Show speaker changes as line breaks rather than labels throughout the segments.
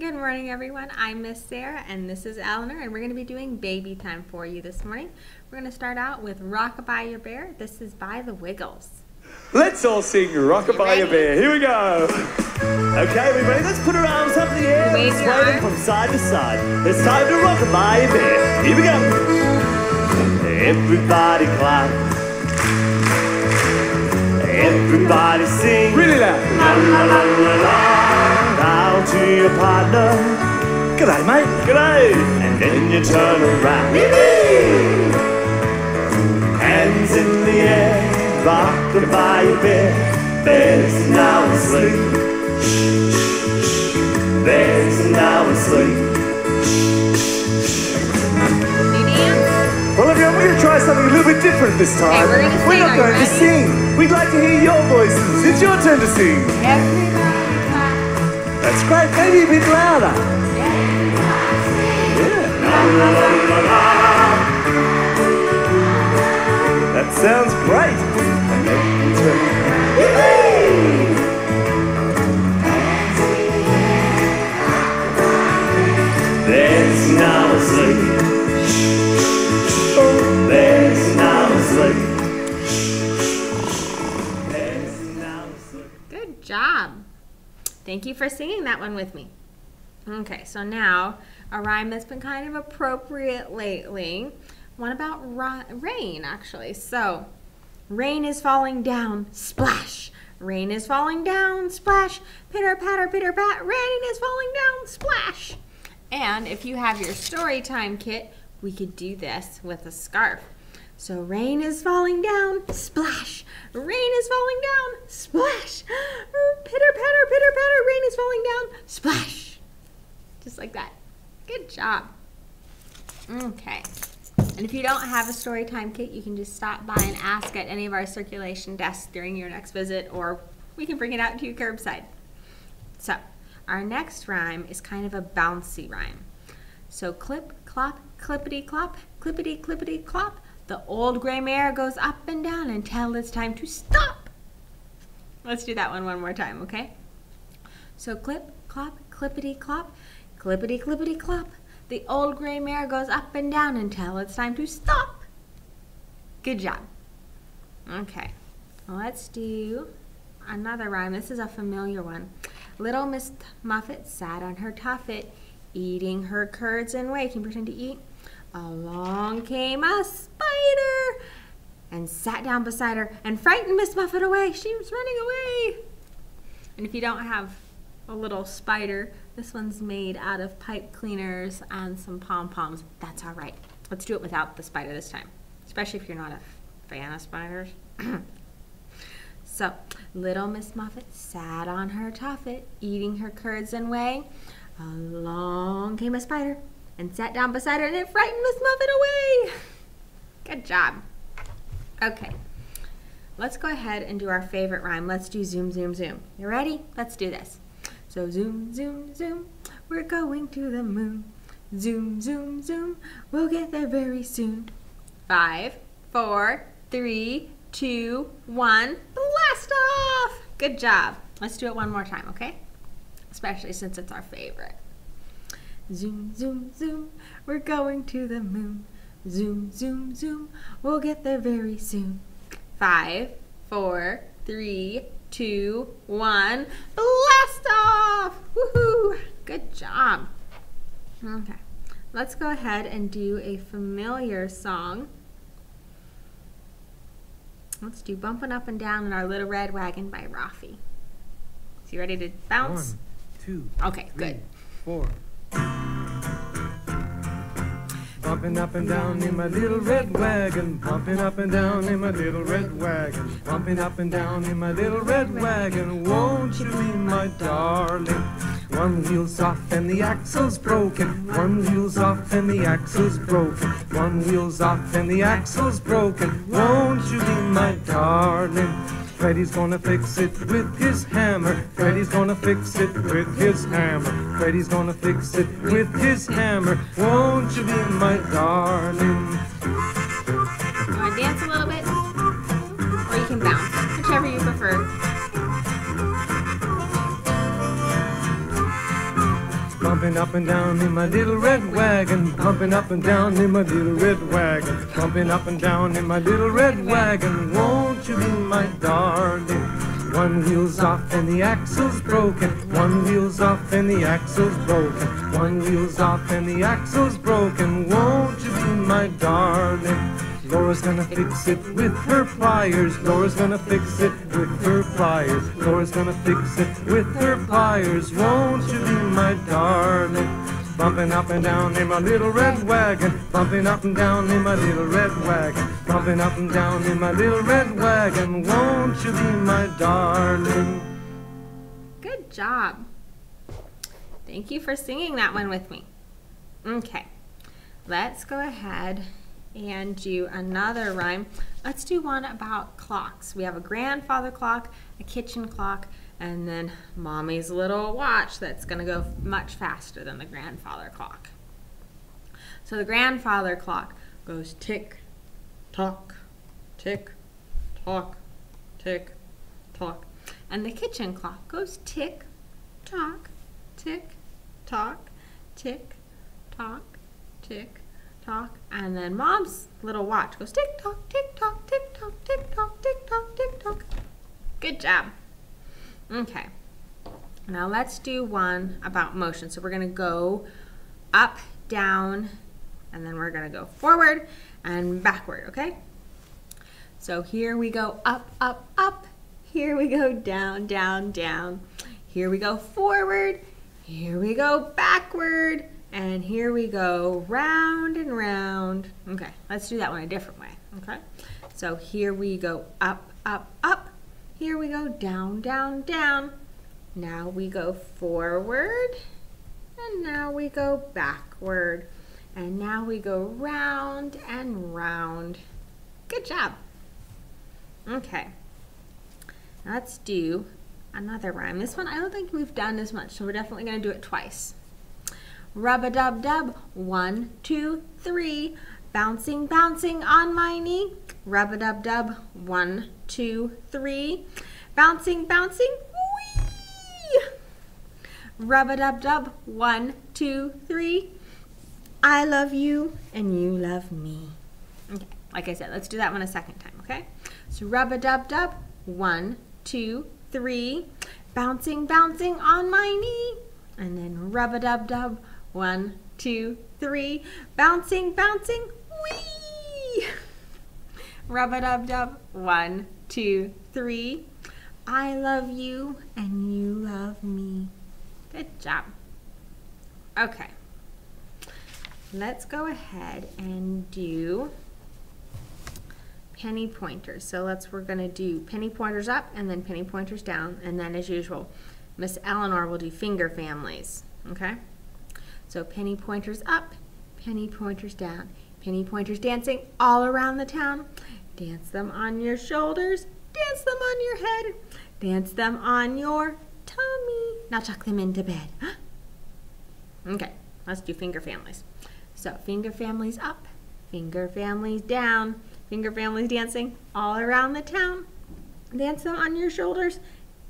Good morning, everyone. I'm Miss Sarah, and this is Eleanor, and we're going to be doing baby time for you this morning. We're going to start out with Rockabye Your Bear. This is by the Wiggles.
Let's all sing Rockabye Your? Bear. Here we go. Okay, everybody, let's put our arms up in the air
Wave
and
your
sway them from side to side. It's time to Rockabye Your Bear. Here we go. Everybody clap. Everybody sing.
Really loud.
La la la la la. To your partner.
G'day, mate.
G'day. And then you turn around. Hands in the air, rocked by your bed. Bed's now asleep. Bed's now asleep.
New dance?
Well, everyone, we're going to try something a little bit different this time.
we're gonna
We're
sing.
not
Are you
going to sing. We'd like to hear your voices. It's your turn to sing.
Everybody clap.
That's great. Maybe a bit louder. Yeah. That sounds great. Okay, that's right.
Bed's now asleep. Bed's now asleep. Bed's now asleep.
Good job. Thank you for singing that one with me. Okay, so now a rhyme that's been kind of appropriate lately. One about rain, actually. So, rain is falling down, splash. Rain is falling down, splash. Pitter patter, pitter pat. Rain is falling down, splash. And if you have your story time kit, we could do this with a scarf. So rain is falling down, splash. Rain is falling down, splash. Pitter patter, pitter patter. Rain is falling down, splash. Just like that. Good job. Okay. And if you don't have a story time kit, you can just stop by and ask at any of our circulation desks during your next visit, or we can bring it out to you curbside. So, our next rhyme is kind of a bouncy rhyme. So, clip, clop, clippity clop, clippity clippity clop, the old gray mare goes up and down until it's time to stop. Let's do that one one more time, okay? So, clip, clop, clippity clop, clippity clippity clop, the old gray mare goes up and down until it's time to stop. Good job. Okay, let's do another rhyme. This is a familiar one. Little Miss Muffet sat on her tuffet, eating her curds and whey. Can you pretend to eat? Along came a spider and sat down beside her and frightened Miss Muffet away. She was running away. And if you don't have a little spider, this one's made out of pipe cleaners and some pom poms. That's all right. Let's do it without the spider this time, especially if you're not a fan of spiders. So, little Miss Muffet sat on her tuffet, eating her curds and whey. Along came a spider and sat down beside her, and it frightened Miss Muffet away. Good job. Okay, let's go ahead and do our favorite rhyme. Let's do zoom, zoom, zoom. You ready? Let's do this. So, zoom, zoom, zoom, we're going to the moon. Zoom, zoom, zoom, we'll get there very soon. Five, four, three, two, one. Blast off! Good job. Let's do it one more time, okay? Especially since it's our favorite. Zoom, zoom, zoom, we're going to the moon. Zoom, zoom, zoom, we'll get there very soon. Five, four, three, two, one. Blast off! Woohoo! Good job. Okay, let's go ahead and do a familiar song. Let's do Bumping Up and Down in Our Little Red Wagon by Raffi. So you ready to bounce?
One, two,
Okay,
three,
good.
four. Bumping up and down in my little red wagon, bumping up and down in my little red wagon, bumping up and down in my little red wagon. Won't you be my darling? One wheel's off and the axle's broken. One wheel's off and the axle's broken. One wheel's off and the axle's broken. Won't you be my darling? Freddy's gonna fix it with his hammer. Freddy's gonna fix it with his hammer. Freddy's gonna fix it with his hammer. Won't you be my darling?
Prefer.
bumping up and down in my little red wagon, bumping up and down in my little red wagon, bumping up and down in my little red wagon. Won't you be my darling? One wheel's off and the axle's broken. One wheel's off and the axle's broken. One wheel's off and the axle's broken. Won't you be my darling? Laura's gonna fix it with her pliers. Laura's gonna fix it with her pliers. Laura's gonna fix it with her pliers. Won't you be my darling? Bumping up and down in my little red wagon. Bumping up and down in my little red wagon. Bumping up and down in my little red wagon. Won't you be my darling?
Good job. Thank you for singing that one with me. Okay, let's go ahead and do another rhyme. Let's do one about clocks. We have a grandfather clock, a kitchen clock, and then mommy's little watch that's going to go much faster than the grandfather clock. So the grandfather clock goes tick, tock, tick, tock, tick, tock. And the kitchen clock goes tick, tock, tick, tock, tick, tock, tick, tock. And then mom's little watch goes tick tock, tick tock, tick tock, tick tock, tick tock, tick tock. Good job. Okay. Now let's do one about motion. So we're going to go up, down, and then we're going to go forward and backward, okay? So here we go up, up, up. Here we go down, down, down. Here we go forward. Here we go backward. And here we go round and round. Okay, let's do that one a different way, okay? So here we go up, up, up. Here we go down, down, down. Now we go forward. And now we go backward. And now we go round and round. Good job. Okay. Let's do another rhyme. This one I don't think we've done as much, so we're definitely going to do it twice. Rub-a-dub-dub, one, two, three. Bouncing, bouncing on my knee. Rub-a-dub-dub, one, two, three. Bouncing, bouncing, wee. Rub-a-dub-dub, one, two, three. I love you and you love me. Okay, like I said, let's do that one a second time, okay? So rub-a-dub-dub, one, two, three. Bouncing, bouncing on my knee. And then rub-a-dub-dub, one, two, three. Bouncing, bouncing, wee. Rub-a-dub-dub, one, two, three. I love you and you love me. Good job. Okay. Let's go ahead and do penny pointers. So let's, we're gonna do penny pointers up and then penny pointers down. And then as usual, Miss Eleanor will do finger families, okay? So penny pointers up, penny pointers down. Penny pointers dancing all around the town. Dance them on your shoulders, dance them on your head, dance them on your tummy. Now tuck them into bed. okay, let's do finger families. So finger families up, finger families down, finger families dancing all around the town. Dance them on your shoulders,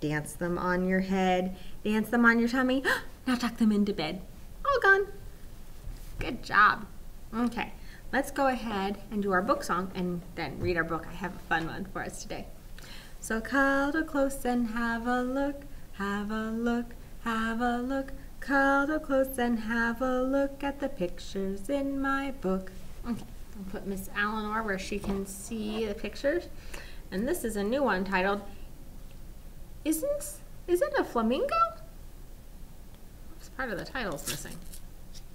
dance them on your head, dance them on your tummy. now tuck them into bed. All gone. Good job. Okay, let's go ahead and do our book song and then read our book. I have a fun one for us today. So cuddle close and have a look, have a look, have a look. Cuddle close and have a look at the pictures in my book. Okay, I'll put Miss Eleanor where she can see the pictures. And this is a new one titled, Isn't, is it a flamingo? Part of the title's missing.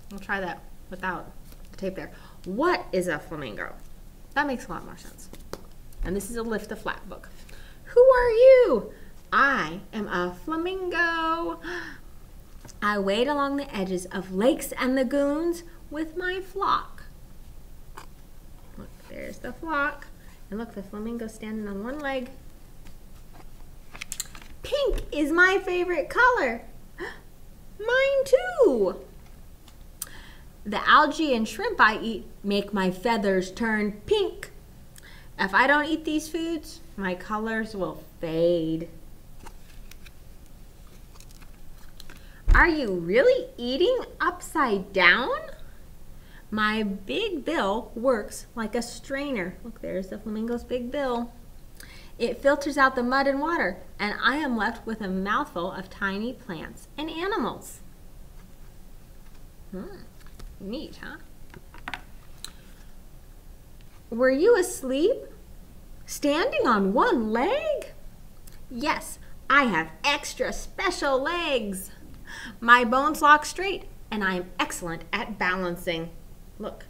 We'll try that without the tape there. What is a flamingo? That makes a lot more sense. And this is a Lift the Flap book. Who are you? I am a flamingo. I wade along the edges of lakes and lagoons with my flock. Look, there's the flock. And look, the flamingo standing on one leg. Pink is my favorite color. Mine too. The algae and shrimp I eat make my feathers turn pink. If I don't eat these foods, my colors will fade. Are you really eating upside down? My big bill works like a strainer. Look, there's the flamingo's big bill. It filters out the mud and water, and I am left with a mouthful of tiny plants and animals. Hmm, neat, huh? Were you asleep? Standing on one leg? Yes, I have extra special legs. My bones lock straight, and I am excellent at balancing. Look,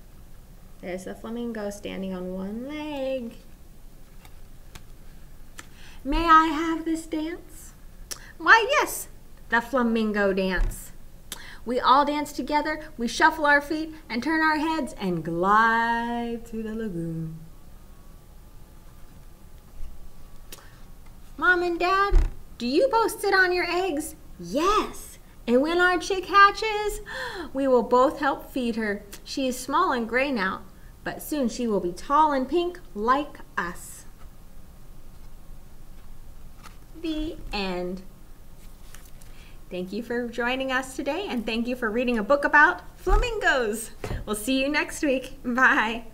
there's the flamingo standing on one leg. May I have this dance? Why, yes, the flamingo dance. We all dance together, we shuffle our feet and turn our heads and glide to the lagoon. Mom and Dad, do you both sit on your eggs? Yes. And when our chick hatches, we will both help feed her. She is small and gray now, but soon she will be tall and pink like us. The end. Thank you for joining us today and thank you for reading a book about flamingos. We'll see you next week. Bye.